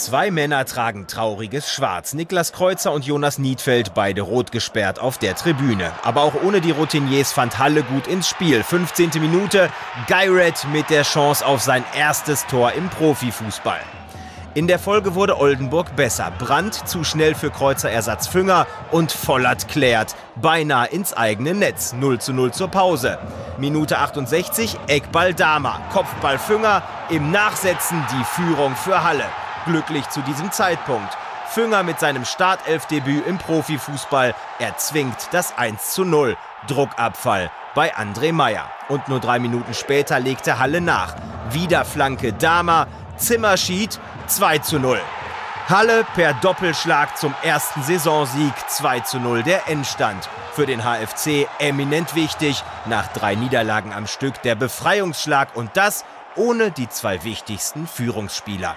Zwei Männer tragen trauriges Schwarz. Niklas Kreuzer und Jonas Niedfeld, beide rot gesperrt auf der Tribüne. Aber auch ohne die Routiniers fand Halle gut ins Spiel. 15. Minute, Geiret mit der Chance auf sein erstes Tor im Profifußball. In der Folge wurde Oldenburg besser. Brandt zu schnell für Kreuzer Ersatz Fünger und Vollert klärt. Beinahe ins eigene Netz. 0 zu 0 zur Pause. Minute 68, Eckball Dama. Kopfball Fünger. Im Nachsetzen die Führung für Halle glücklich zu diesem Zeitpunkt. Fünger mit seinem Startelfdebüt im Profifußball erzwingt das 1 zu 0. Druckabfall bei André Meyer. Und nur drei Minuten später legte Halle nach. Wieder Flanke Dama, Zimmerschied 2 zu 0. Halle per Doppelschlag zum ersten Saisonsieg 2 zu 0 der Endstand. Für den HFC eminent wichtig, nach drei Niederlagen am Stück der Befreiungsschlag und das ohne die zwei wichtigsten Führungsspieler.